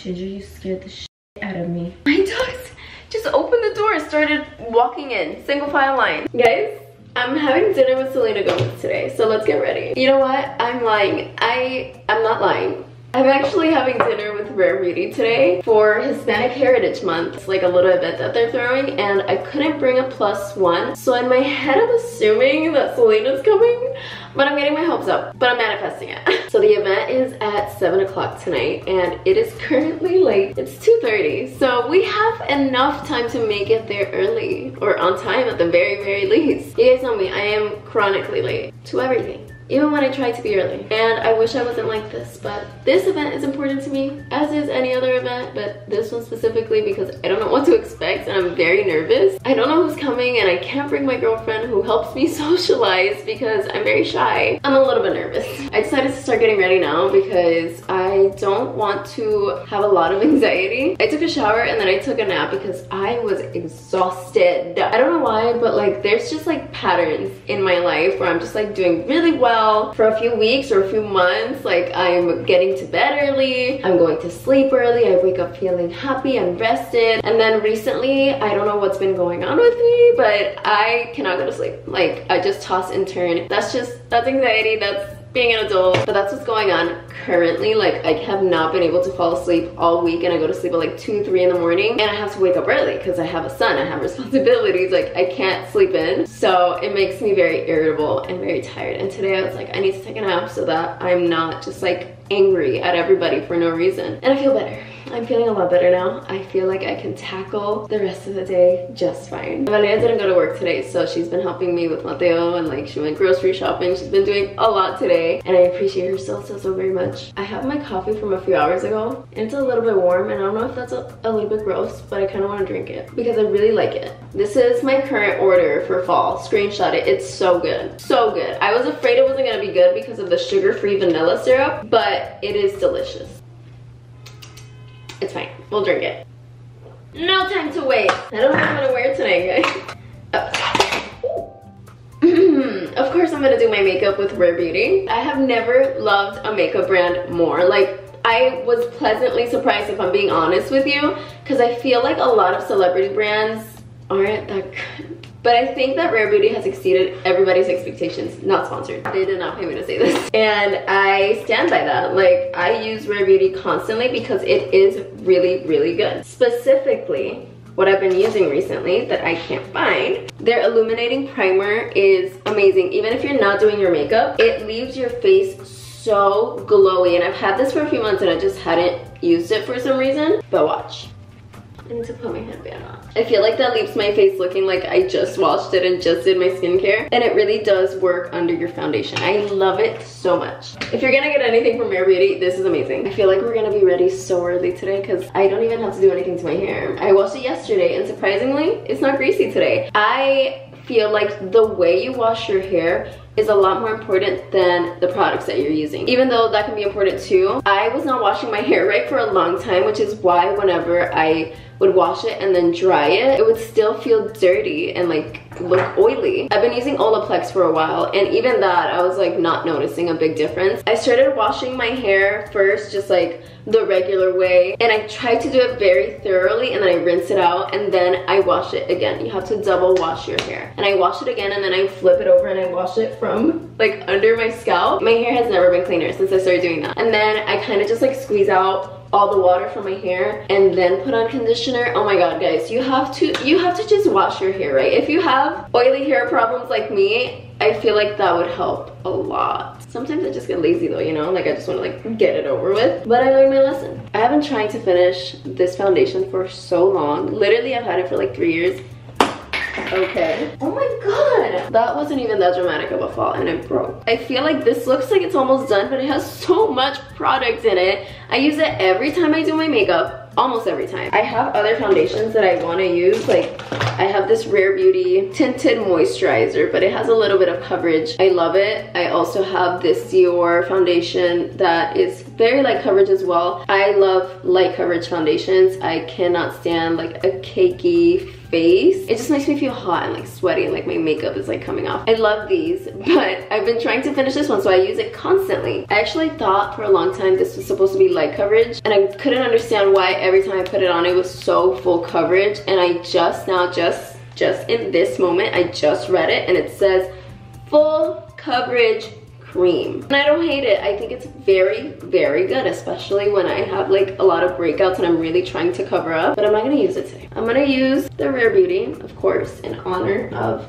Ginger, you scared the shit out of me. My dogs just opened the door and started walking in, single file line. Guys, I'm having dinner with Selena Gomez today, so let's get ready. You know what? I'm lying. I, I'm not lying. I'm actually having dinner with Rare Beauty today for Hispanic Heritage Month. It's like a little event that they're throwing and I couldn't bring a plus one. So in my head, I'm assuming that Selena's coming, but I'm getting my hopes up, but I'm manifesting it. so the event is at seven o'clock tonight and it is currently like, it's 2.30. So we have enough time to make it there early or on time at the very, very least. You guys know me, I am chronically late to everything even when I try to be early. And I wish I wasn't like this, but this event is important to me, as is any other event, but this one specifically because I don't know what to expect and I'm very nervous. I don't know who's coming and I can't bring my girlfriend who helps me socialize because I'm very shy. I'm a little bit nervous. I decided to start getting ready now because I don't want to have a lot of anxiety. I took a shower and then I took a nap because I was exhausted. I don't know why, but like there's just like patterns in my life where I'm just like doing really well for a few weeks or a few months. Like I'm getting to bed early, I'm going to sleep early, I wake up feeling happy and rested. And then recently, I don't know what's been going on with me, but I cannot go to sleep. Like I just toss and turn. That's just, that's anxiety, that's being an adult but that's what's going on currently. Like i have not been able to fall asleep all week and i go to sleep at like 2 3 in the morning and i have to wake up early because i have a son i have responsibilities like i can't sleep in. So it makes me very irritable and very tired and today i was like i need to take a nap so that i'm not just like angry at everybody for no reason and i feel better I'm feeling a lot better now. I feel like I can tackle the rest of the day just fine. Valeria didn't go to work today, so she's been helping me with Mateo and like she went grocery shopping. She's been doing a lot today and I appreciate her so, so, so very much. I have my coffee from a few hours ago and it's a little bit warm and I don't know if that's a, a little bit gross, but I kind of want to drink it because I really like it. This is my current order for fall. Screenshot it. It's so good. So good. I was afraid it wasn't going to be good because of the sugar-free vanilla syrup, but it is delicious. It's fine. We'll drink it. No time to wait. I don't know what I'm gonna wear tonight, guys. Oh. of course I'm gonna do my makeup with Rare Beauty. I have never loved a makeup brand more. Like, I was pleasantly surprised if I'm being honest with you because I feel like a lot of celebrity brands aren't that good. But I think that Rare Beauty has exceeded everybody's expectations. Not sponsored. They did not pay me to say this. And I stand by that. Like, I use Rare Beauty constantly because it is really, really good. Specifically, what I've been using recently that I can't find. Their illuminating primer is amazing. Even if you're not doing your makeup, it leaves your face so glowy. And I've had this for a few months and I just hadn't used it for some reason. But watch. Need to put my headband on. I feel like that leaves my face looking like I just washed it and just did my skincare. And it really does work under your foundation. I love it so much. If you're gonna get anything from Rare Beauty, this is amazing. I feel like we're gonna be ready so early today because I don't even have to do anything to my hair. I washed it yesterday and surprisingly, it's not greasy today. I feel like the way you wash your hair is a lot more important than the products that you're using. Even though that can be important too, I was not washing my hair right for a long time, which is why whenever I would wash it and then dry it, it would still feel dirty and like look oily. I've been using Olaplex for a while and even that I was like not noticing a big difference. I started washing my hair first just like the regular way and I tried to do it very thoroughly and then I rinse it out and then I wash it again. You have to double wash your hair. And I wash it again and then I flip it over and I wash it from like under my scalp. My hair has never been cleaner since I started doing that. And then I kind of just like squeeze out all the water from my hair and then put on conditioner oh my god guys you have to you have to just wash your hair right if you have oily hair problems like me I feel like that would help a lot. Sometimes I just get lazy though, you know? Like I just want to like get it over with. But I learned my lesson. I have been trying to finish this foundation for so long. Literally I've had it for like three years Okay. Oh my god. That wasn't even that dramatic of a fall and it broke. I feel like this looks like it's almost done, but it has so much product in it. I use it every time I do my makeup, almost every time. I have other foundations that I want to use, like I have this Rare Beauty tinted moisturizer, but it has a little bit of coverage. I love it. I also have this Dior foundation that is very light coverage as well. I love light coverage foundations. I cannot stand like a cakey face, it just makes me feel hot and like sweaty and like my makeup is like coming off. I love these, but I've been trying to finish this one so I use it constantly. I actually thought for a long time this was supposed to be light coverage and I couldn't understand why every time I put it on it was so full coverage and I just now, just, just in this moment, I just read it and it says full coverage cream. And I don't hate it. I think it's very, very good, especially when I have like a lot of breakouts and I'm really trying to cover up. But I'm not gonna use it today. I'm gonna use the Rare Beauty, of course, in honor of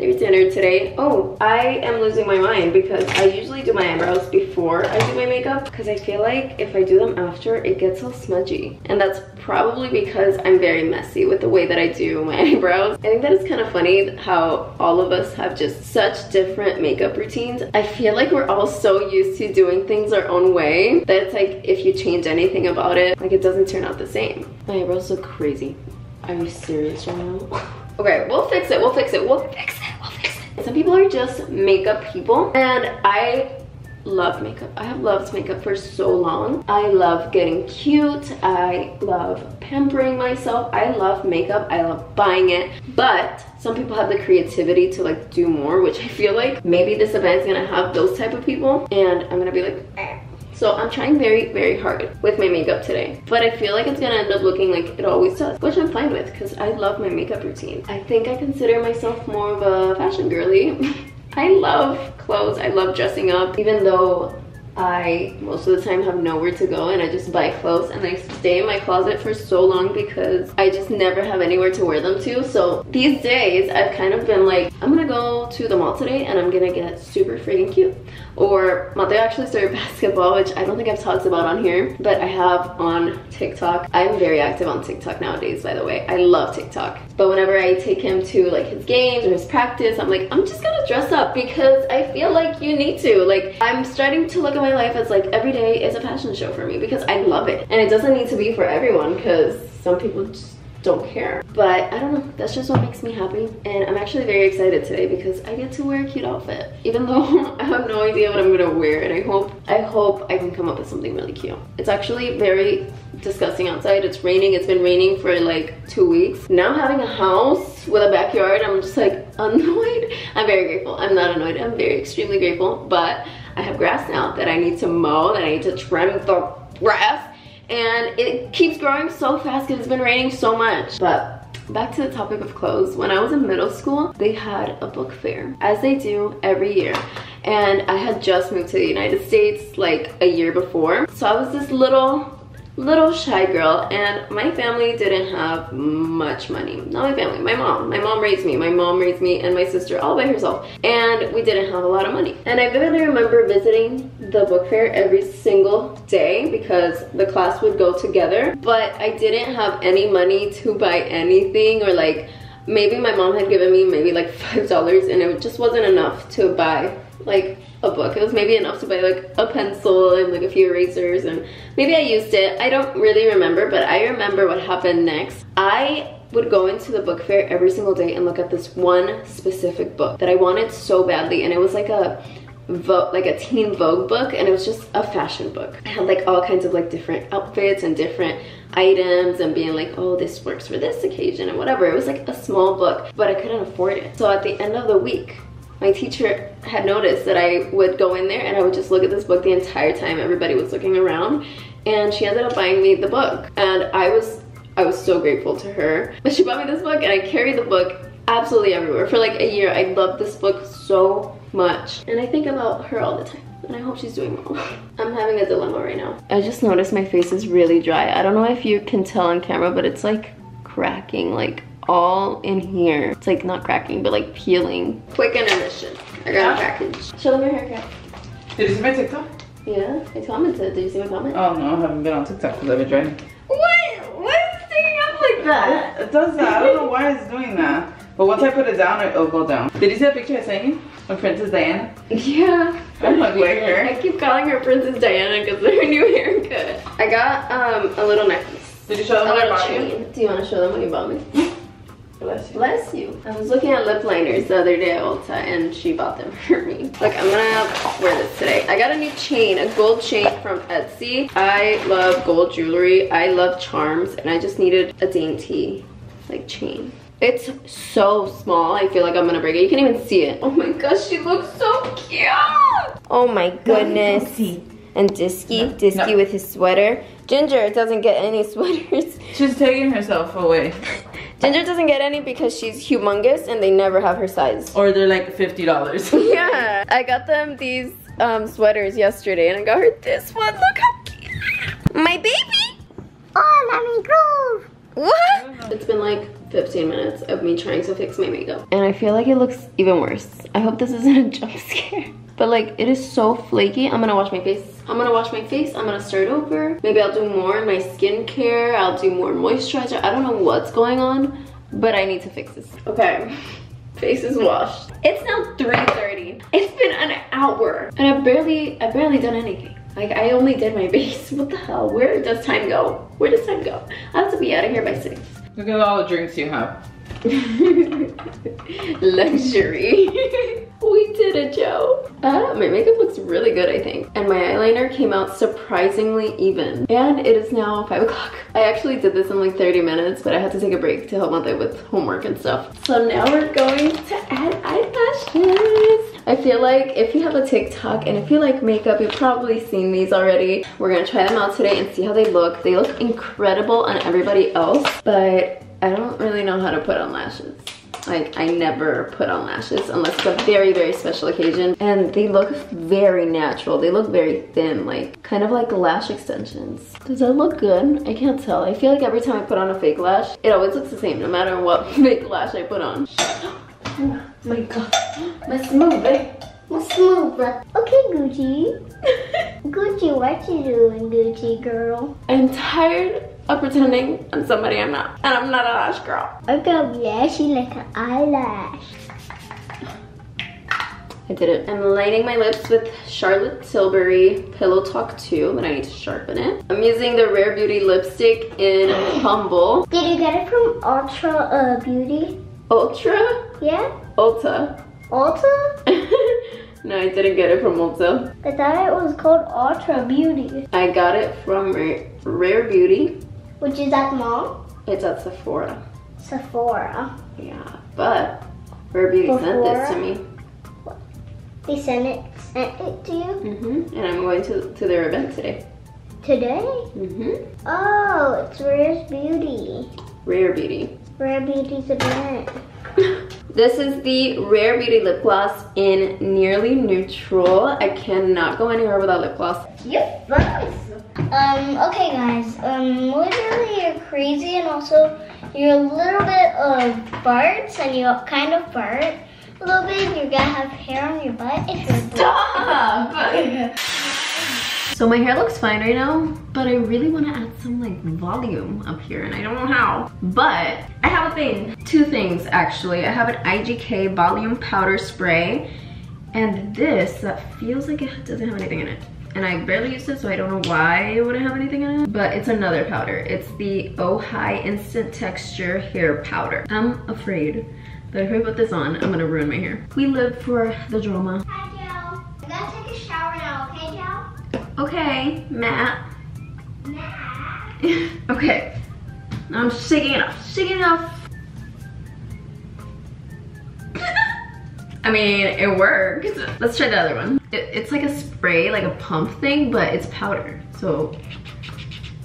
their dinner today. Oh, I am losing my mind because I usually do my eyebrows before I do my makeup because I feel like if I do them after, it gets all smudgy. And that's probably because I'm very messy with the way that I do my eyebrows. I think that it's kind of funny how all of us have just such different makeup routines. I feel like we're all so used to doing things our own way that it's like if you change anything about it, like it doesn't turn out the same. My eyebrows look crazy. Are you serious right now? okay, we'll fix it, we'll fix it, we'll fix it. We'll fix it. Some people are just makeup people and I love makeup. I have loved makeup for so long. I love getting cute. I love pampering myself. I love makeup. I love buying it. But some people have the creativity to like do more, which I feel like maybe this event is gonna have those type of people. And I'm gonna be like, eh so I'm trying very, very hard with my makeup today. But I feel like it's gonna end up looking like it always does, which I'm fine with because I love my makeup routine. I think I consider myself more of a fashion girly. I love clothes, I love dressing up, even though I most of the time have nowhere to go and I just buy clothes and I stay in my closet for so long because I just never have anywhere to wear them to. So these days I've kind of been like, I'm gonna go to the mall today and I'm gonna get super freaking cute. Or Mateo actually started basketball, which I don't think I've talked about on here, but I have on TikTok. I'm very active on TikTok nowadays, by the way. I love TikTok. But whenever I take him to like his games or his practice, I'm like, I'm just gonna dress up because I feel like you need to. Like I'm starting to look at my life as like every day is a fashion show for me because I love it. And it doesn't need to be for everyone because some people just don't care. But I don't know, that's just what makes me happy. And I'm actually very excited today because I get to wear a cute outfit. Even though I have no idea what I'm gonna wear and I hope, I hope I can come up with something really cute. It's actually very disgusting outside. It's raining, it's been raining for like two weeks. Now having a house with a backyard, I'm just like annoyed. I'm very grateful. I'm not annoyed, I'm very extremely grateful. But I have grass now that I need to mow, that I need to trim the grass and it keeps growing so fast because it's been raining so much. But back to the topic of clothes. When I was in middle school, they had a book fair, as they do every year. And I had just moved to the United States like a year before. So I was this little little shy girl and my family didn't have much money. Not my family my mom. My mom raised me. My mom raised me and my sister all by herself. And we didn't have a lot of money. And i vividly remember visiting the book fair every single day because the class would go together. But i didn't have any money to buy anything or like maybe my mom had given me maybe like five dollars and it just wasn't enough to buy like a book. It was maybe enough to buy like a pencil and like a few erasers and maybe I used it. I don't really remember, but I remember what happened next. I would go into the book fair every single day and look at this one specific book that I wanted so badly and it was like a Vogue, like a teen Vogue book and it was just a fashion book. It had like all kinds of like different outfits and different items and being like, oh, this works for this occasion and whatever. It was like a small book, but I couldn't afford it. So at the end of the week, my teacher had noticed that I would go in there and I would just look at this book the entire time everybody was looking around and she ended up buying me the book and I was I was so grateful to her but she bought me this book and I carried the book absolutely everywhere for like a year I loved this book so much and I think about her all the time and I hope she's doing well. I'm having a dilemma right now. I just noticed my face is really dry. I don't know if you can tell on camera, but it's like cracking like all in here. It's like not cracking, but like peeling. Quick intermission. I got yeah. a package. Show them your haircut. Did you see my TikTok? Yeah, I commented. Did you see my comment? Oh no, I haven't been on TikTok because I've been driving. What? Why is it sticking up like that? It does that. I don't know why it's doing that. But once I put it down, it'll go down. Did you see that picture I sent you of Princess Diana? Yeah. I'm like her. I keep calling her Princess Diana because of her new haircut. I got um a little necklace. Did you show them what I bought you? Do you want to show them what you bought me? Bless you. Bless you. I was looking at lip liners the other day at Ulta and she bought them for me. Look, I'm gonna wear this today. I got a new chain, a gold chain from Etsy. I love gold jewelry. I love charms and I just needed a dainty like chain. It's so small, I feel like I'm gonna break it. You can't even see it. Oh my gosh, she looks so cute. Oh my goodness. And Disky, Disky No. with his sweater. Ginger doesn't get any sweaters. She's taking herself away. Ginger doesn't get any because she's humongous and they never have her size. Or they're like $50. Yeah, I got them these um, sweaters yesterday and I got her this one. Look how cute. My baby. Oh, let me groove. What? It's been like 15 minutes of me trying to fix my makeup. And I feel like it looks even worse. I hope this isn't a jump scare. But like, it is so flaky. I'm gonna wash my face. I'm gonna wash my face. I'm gonna start over. Maybe I'll do more in my skincare. I'll do more moisturizer. I don't know what's going on, but I need to fix this. Okay, face is washed. It's now 3.30. It's been an hour. And I barely, I barely done anything. Like I only did my base. What the hell? Where does time go? Where does time go? I have to be out of here by six. Look at all the drinks you have. Luxury. we did it, Joe. Uh, my makeup looks really good, I think. And my eyeliner came out surprisingly even. And it is now five o'clock. I actually did this in like 30 minutes, but I had to take a break to help Mother with homework and stuff. So now we're going to add eyelashes. I feel like if you have a TikTok and if you like makeup, you've probably seen these already. We're gonna try them out today and see how they look. They look incredible on everybody else, but I don't really know how to put on lashes. Like I never put on lashes unless it's a very, very special occasion. And they look very natural. They look very thin, like kind of like lash extensions. Does that look good? I can't tell. I feel like every time I put on a fake lash, it always looks the same no matter what fake lash I put on. Oh my god. Let's move it. Let's move. Okay, Gucci. Gucci, what you doing, Gucci girl? I'm tired of pretending I'm somebody I'm not. And I'm not a lash girl. I got lashy like an eyelash. I did it. I'm lining my lips with Charlotte Tilbury Pillow Talk 2, but I need to sharpen it. I'm using the Rare Beauty lipstick in Humble. Did you get it from Ultra uh, Beauty? Ultra? Yeah? Ulta. Ulta? no, I didn't get it from Ulta. I thought it was called Ultra Beauty, I got it from Rare, Rare Beauty. Which is at mall. It's at Sephora. Sephora. Yeah, but Rare Beauty sent this to me. They sent it, sent it to you hmm And I'm going to, to their event today. today. hmm Oh, it's Rare Beauty. Rare Beauty. Rare Beauty's event. This is the Rare Beauty lip gloss in Nearly Neutral. I cannot go anywhere without lip gloss. Froze. Um, okay guys, um, literally you're crazy and also you're a little bit of farts and you kind of fart a little bit. You're gonna have hair on your butt if you're Stop! So my hair looks fine right now, but I really want to add some like volume up here and I don't know how. But I have a thing, two things actually. I have an IGK volume powder spray and this that feels like it doesn't have anything in it. And I barely used it, so I don't know why it wouldn't have anything in it. But it's another powder. It's the Oh Hi Instant Texture Hair Powder. I'm afraid that if I put this on, I'm gonna ruin my hair. We live for the drama. Hi Joe. I'm gonna take a shower now, okay Joe? Okay, Matt. Nah. okay. I'm shaking it off. Shaking it off. I mean, it worked. Let's try the other one. It, it's like a spray, like a pump thing, but it's powder. So,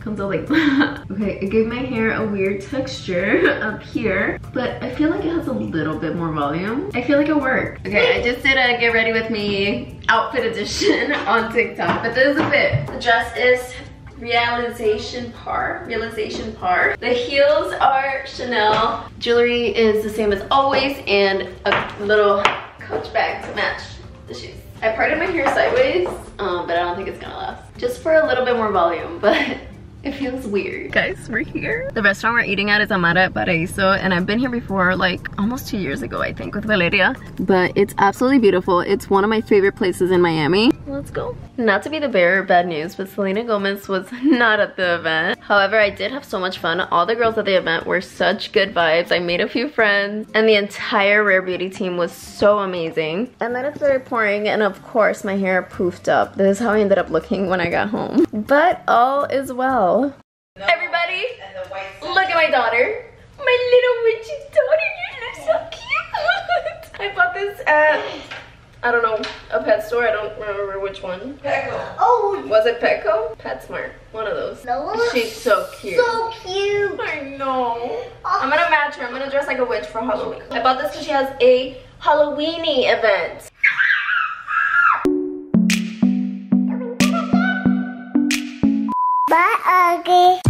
comes out like Okay, it gave my hair a weird texture up here, but I feel like it has a little bit more volume. I feel like it worked. Okay, I just did a get ready with me outfit edition on TikTok, but this is a fit. The dress is Realisation Par Realisation Par the heels are chanel jewelry is the same as always and a little coach bag to match the shoes. I parted my hair sideways um, but i don't think it's gonna last. Just for a little bit more volume but it feels weird. Guys, we're here. The restaurant we're eating at is Amara at Paraíso, and I've been here before, like almost two years ago, I think, with Valeria. But it's absolutely beautiful. It's one of my favorite places in Miami. Let's go. Not to be the bearer of bad news, but Selena Gomez was not at the event. However, I did have so much fun. All the girls at the event were such good vibes. I made a few friends, and the entire Rare Beauty team was so amazing. And then it started pouring, and of course, my hair poofed up. This is how I ended up looking when I got home. But all is well. Everybody, look at my daughter. My little witchy daughter, you look so cute. I bought this at, I don't know, a pet store. I don't remember which one. Petco. Oh, Was it Petco? PetSmart. One of those. Noah. She's so cute. So cute. I know. Oh. I'm gonna match her. I'm gonna dress like a witch for Halloween. I bought this because she has a Halloweeny event. Ugly.